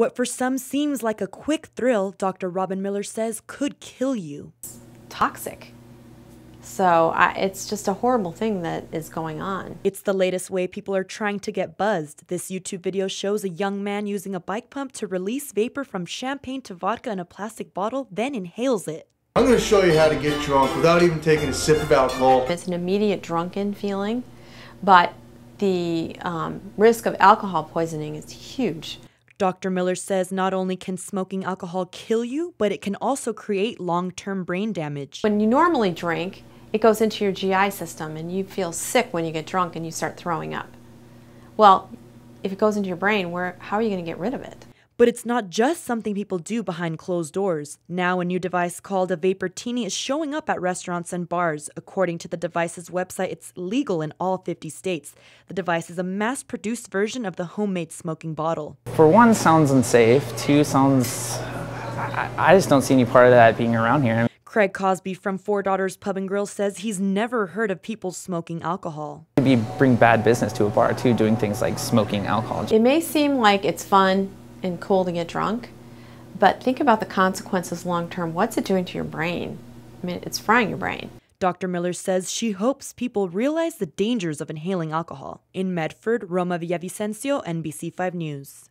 What for some seems like a quick thrill, Dr. Robin Miller says could kill you. Toxic. So I, it's just a horrible thing that is going on. It's the latest way people are trying to get buzzed. This YouTube video shows a young man using a bike pump to release vapor from champagne to vodka in a plastic bottle, then inhales it. I'm going to show you how to get drunk without even taking a sip of alcohol. It's an immediate drunken feeling, but the um, risk of alcohol poisoning is huge. Dr. Miller says not only can smoking alcohol kill you, but it can also create long term brain damage. When you normally drink, it goes into your GI system and you feel sick when you get drunk and you start throwing up. Well, if it goes into your brain, where how are you going to get rid of it? But it's not just something people do behind closed doors. Now, a new device called a Vaportini is showing up at restaurants and bars. According to the device's website, it's legal in all 50 states. The device is a mass produced version of the homemade smoking bottle. For one, sounds unsafe. Two, sounds. I, I just don't see any part of that being around here. Craig Cosby from Four Daughters Pub and Grill says he's never heard of people smoking alcohol. Maybe bring bad business to a bar too, doing things like smoking alcohol. It may seem like it's fun and cool to get drunk, but think about the consequences long term. What's it doing to your brain? I mean, it's frying your brain. Dr. Miller says she hopes people realize the dangers of inhaling alcohol. In Medford, Roma Villavicencio, NBC5 News.